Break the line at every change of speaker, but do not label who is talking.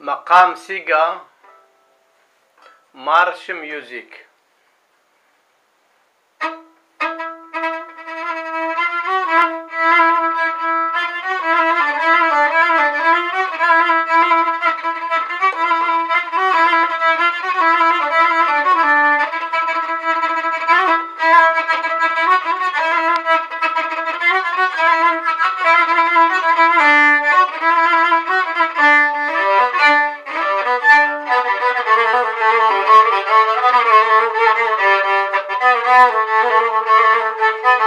مقام سيجا مارش ميوزك
Thank you.